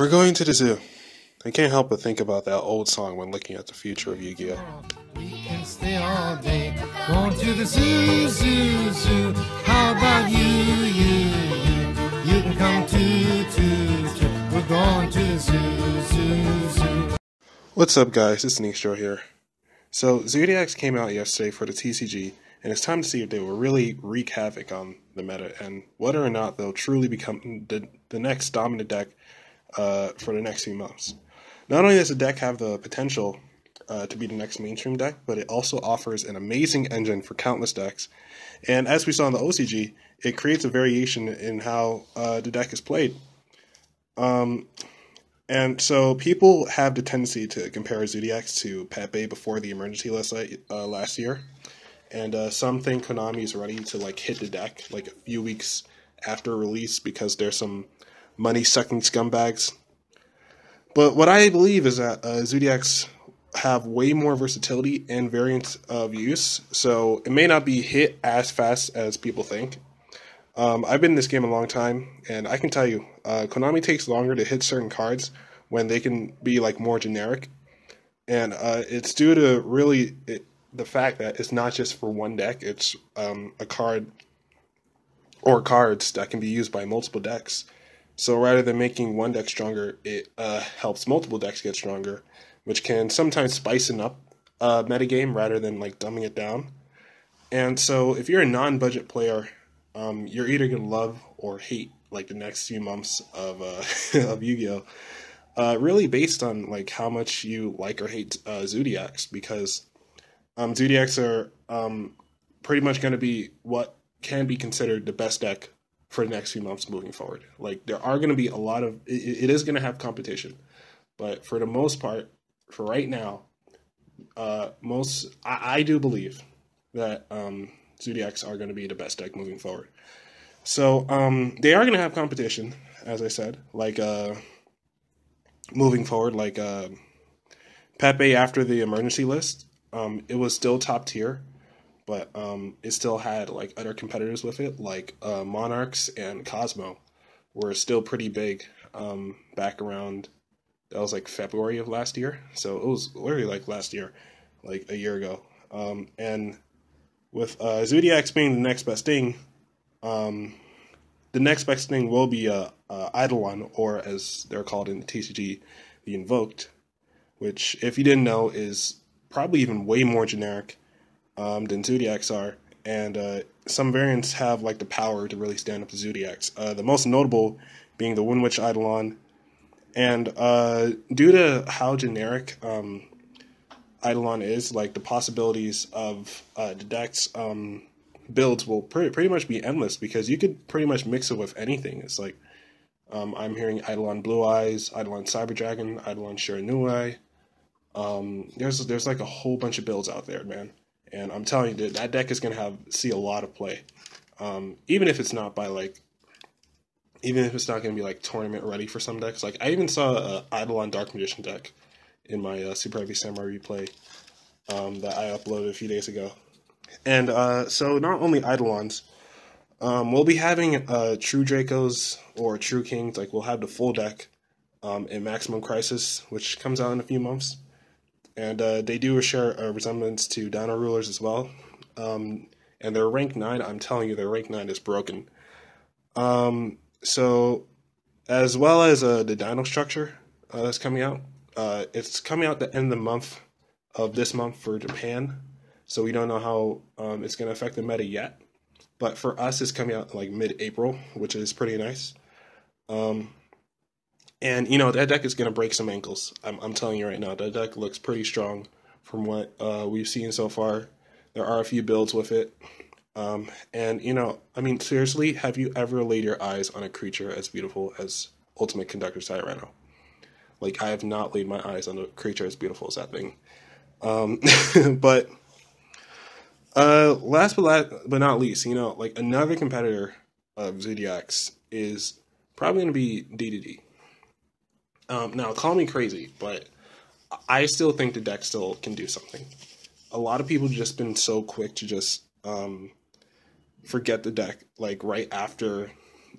We're going to the zoo. I can't help but think about that old song when looking at the future of Yu-Gi-Oh. We can stay all day going to the zoo, zoo, zoo. How about you, you, you? You can come too, too, too. We're going to the zoo, zoo, zoo. What's up, guys? It's Nistro here. So, Zoodiacs came out yesterday for the TCG, and it's time to see if they will really wreak havoc on the meta and whether or not they'll truly become the, the next dominant deck uh, for the next few months. Not only does the deck have the potential uh, to be the next mainstream deck, but it also offers an amazing engine for countless decks. And as we saw in the OCG, it creates a variation in how uh, the deck is played. Um, and so people have the tendency to compare Zoodiacs to Pepe before the emergency list uh, last year. And uh, some think Konami is ready to like hit the deck like a few weeks after release because there's some money sucking scumbags. But what I believe is that uh, Zoodiacs have way more versatility and variant of use, so it may not be hit as fast as people think. Um, I've been in this game a long time, and I can tell you, uh, Konami takes longer to hit certain cards when they can be like more generic, and uh, it's due to really it, the fact that it's not just for one deck; it's um, a card or cards that can be used by multiple decks. So rather than making one deck stronger, it uh, helps multiple decks get stronger, which can sometimes spicing up a metagame rather than like dumbing it down. And so if you're a non-budget player, um, you're either gonna love or hate like the next few months of uh, of Yu-Gi-Oh. Uh, really based on like how much you like or hate uh, Zoodiacs because um, Zoodiacs are um, pretty much going to be what can be considered the best deck for the next few months moving forward. Like there are going to be a lot of it, it is going to have competition, but for the most part, for right now, uh, most I, I do believe that um, Zoodiacs are going to be the best deck moving forward. So um, they are going to have competition, as I said, like uh, moving forward, like uh, Pepe after the emergency list. Um, it was still top tier but um, it still had like other competitors with it, like uh, Monarchs and Kozmo, were still pretty big um, back around. That was like February of last year, so it was literally like last year, like a year ago. Um, and with uh, Zoodiacs being the next best thing, um, the next best thing will be uh, uh, Eidolon, or as they're called in the TCG, the Invoked, which, if you didn't know, is probably even way more generic um, than Zoodiacs are, and uh, some variants have like the power to really stand up to Zoodiacs. Uh, the most notable being the Wind Witch Eidolon, and uh, due to how generic um, Eidolon is, like the possibilities of uh, decks um, builds will pretty, pretty much be endless because you could pretty much mix it with anything. It's like um, I'm hearing Eidolon Blue Eyes, Eidolon Cyber Dragon, Eidolon Shiranui. Um, there's there's like a whole bunch of builds out there, man. And I'm telling you that that deck is going to have see a lot of play, um, even if it's not by like, even if it's not going to be like tournament ready for some decks. Like I even saw a Eidolon Dark Magician deck in my uh, Super Heavy Samurai replay um, that I uploaded a few days ago, and uh, so not only Eidolons. Um, we'll be having uh, True Dracos or True Kings. Like we'll have the full deck um, in Maximum Crisis, which comes out in a few months and uh, they do share a resemblance to Dino Rulers as well. Um, and their rank nine, I'm telling you, their rank nine is broken. Um, so, as well as uh, the Dino structure uh, that's coming out, uh, it's coming out the end of the month of this month for Japan. So we don't know how um, it's going to affect the meta yet. But for us, it's coming out like mid-April, which is pretty nice. Um, and you know that deck is going to break some ankles. I'm, I'm telling you right now, that deck looks pretty strong from what uh, we've seen so far. There are a few builds with it, um, and you know, I mean, seriously, have you ever laid your eyes on a creature as beautiful as Ultimate Conductor Tyranno? Like I have not laid my eyes on a creature as beautiful as that thing. Um, but uh, last but last, but not least, you know, like another competitor of Zoodiacs is probably going to be DDD. Um, now, call me crazy, but I still think the deck still can do something. A lot of people just been so quick to just um, forget the deck, like right after,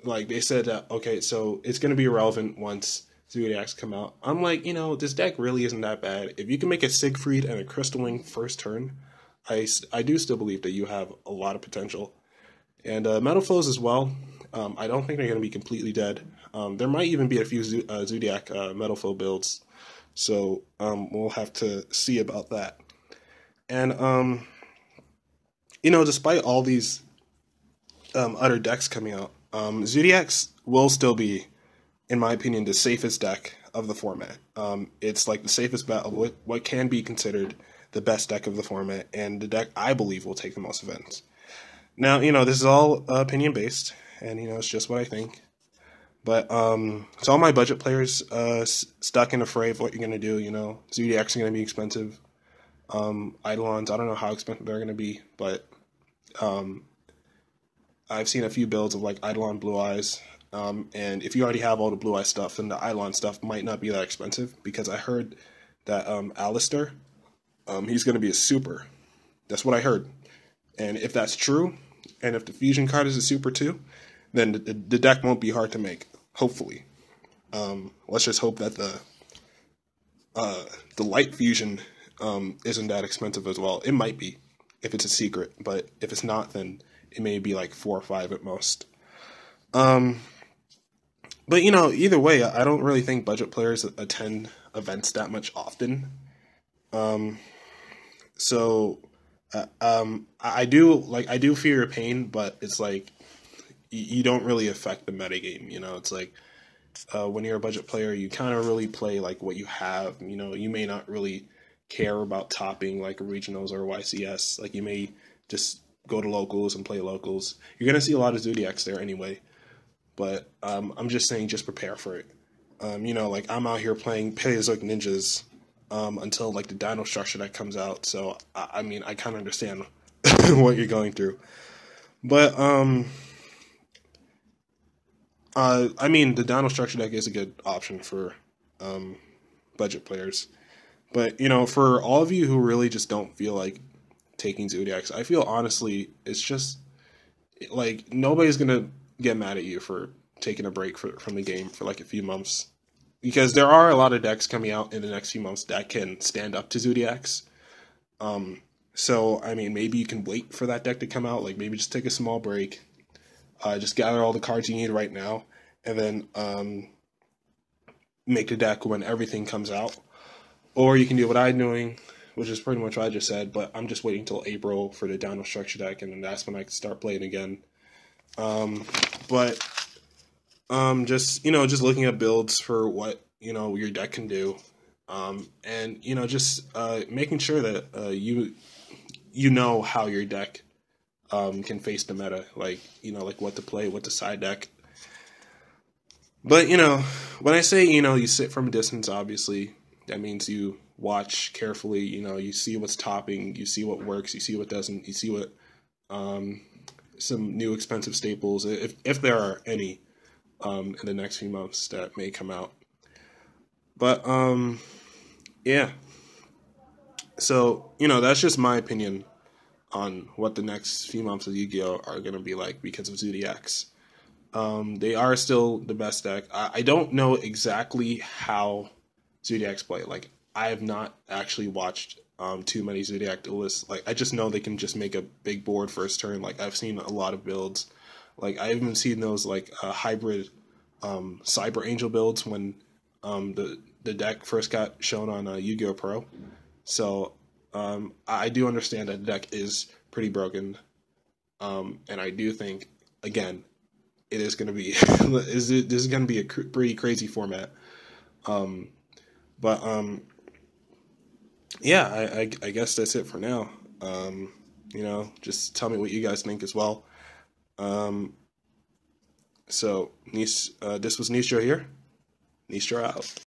like they said that okay, so it's going to be irrelevant once Zoodiacs come out. I'm like, you know, this deck really isn't that bad. If you can make a Siegfried and a Crystal Wing first turn, I, I do still believe that you have a lot of potential. And uh, Metalfoes as well. Um, I don't think they're going to be completely dead. Um, there might even be a few uh, Zoodiac uh, builds. So um, we'll have to see about that. And, um, you know, despite all these um, other decks coming out, um, Zoodiacs will still be in my opinion, the safest deck of the format. Um, it's like the safest bet of what, what can be considered the best deck of the format, and the deck I believe will take the most events. Now, you know, this is all uh, opinion based, and you know, it's just what I think. But um, so all my budget players uh, stuck in a fray of what you're gonna do. You know, Zoodiacs are gonna be expensive. Um, Eidolons, I don't know how expensive they're gonna be, but um, I've seen a few builds of like Eidolon Blue Eyes um, and if you already have all the Blue Eye stuff, then the Eidolon stuff might not be that expensive because I heard that um, Aleister, um, he's to be a super. That's what I heard. And if that's true, and if the fusion card is a super too, then the, the deck won't be hard to make. Hopefully, um, let's just hope that the uh, the light fusion um, isn't that expensive as well. It might be if it's a secret, but if it's not, then it may be like four or five at most. Um, but you know, either way, I don't really think budget players attend events that much often. Um, so uh, um, I do like I do fear your pain, but it's like you, don't really affect the metagame. You know, it's like uh, when you're a budget player, you kind of really play like what you have. You know, you may not really care about topping like regionals or YCS. Like you may just go to locals and play locals. You're gonna see a lot of Zoodiacs there anyway. But um, I'm just saying, just prepare for it. Um, you know, like I'm out here playing Paleozoic Ninjas um, until like the Dino Structure that comes out. So I, I mean, I kind of understand what you're going through. But um, uh, I mean, the Dino Structure deck is a good option for um, budget players. But you know, for all of you who really just don't feel like taking Zoodiacs, I feel honestly, it's just like nobody's gonna get mad at you for taking a break for, from the game for like a few months because there are a lot of decks coming out in the next few months that can stand up to Zoodiacs. Um, so I mean, maybe you can wait for that deck to come out. Like maybe just take a small break, uh, just gather all the cards you need right now, and then um, make a deck when everything comes out. Or you can do what I'm doing, which is pretty much what I just said. But I'm just waiting until April for the Dino Structure deck, and then that's when I can start playing again. Um, but um, just you know, just looking at builds for what you know your deck can do, um, and you know, just uh, making sure that uh, you you know how your deck um, can face the meta, like you know, like what to play, what to side deck. But you know, when I say you know, you sit from a distance, obviously that means you watch carefully. You know, you see what's topping, you see what works, you see what doesn't, you see what um, some new expensive staples, if if there are any, um, in the next few months that may come out. But um, yeah. So you know that's just my opinion on what the next few months of Yu-Gi-Oh are going to be like because of Zoodiacs. Um, they are still the best deck. I, I don't know exactly how Zoodiacs play. Like I have not actually watched um, too many Zoodiac duelists. Like I just know they can just make a big board first turn. Like I've seen a lot of builds. Like I even seen those like uh, hybrid um, Cyber Angel builds when um, the the deck first got shown on uh, Yu-Gi-Oh Pro. So um, I do understand that deck is pretty broken, um, and I do think again it is going to be is it, this is going to be a cr- pretty crazy format. Um, but um, yeah, I, I, I, guess that's it for now. Um, you know, just tell me what you guys think as well. Um, so, Nice, uh, this was Nistro here. Nistro out.